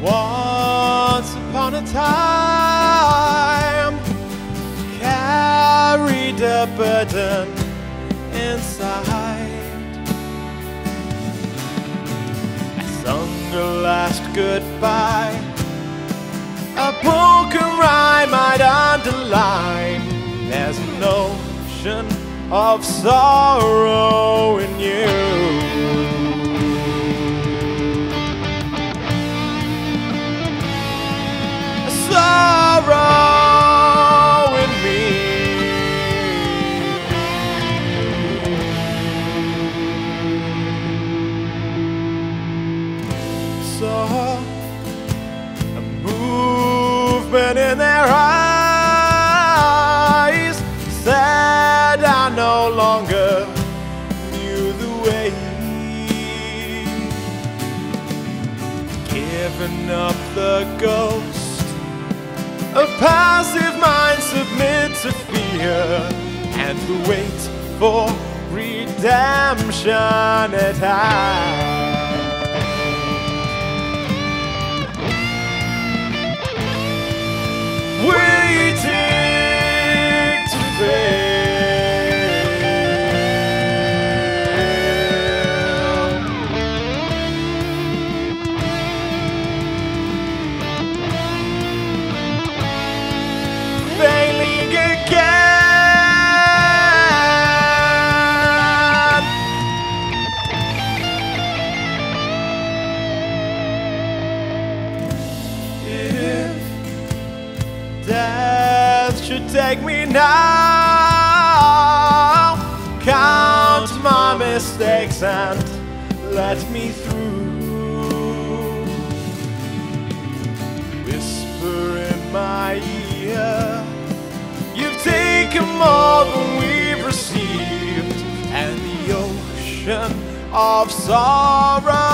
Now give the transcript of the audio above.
Once upon a time carried a burden inside. I sung the last goodbye. A broken rhyme I'd underline. There's an ocean of sorrow the ghost a passive mind submit to fear and wait for redemption at hand. Take me now, count my mistakes and let me through whisper in my ear. You've taken more than we've received, and the ocean of sorrow